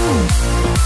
Boom.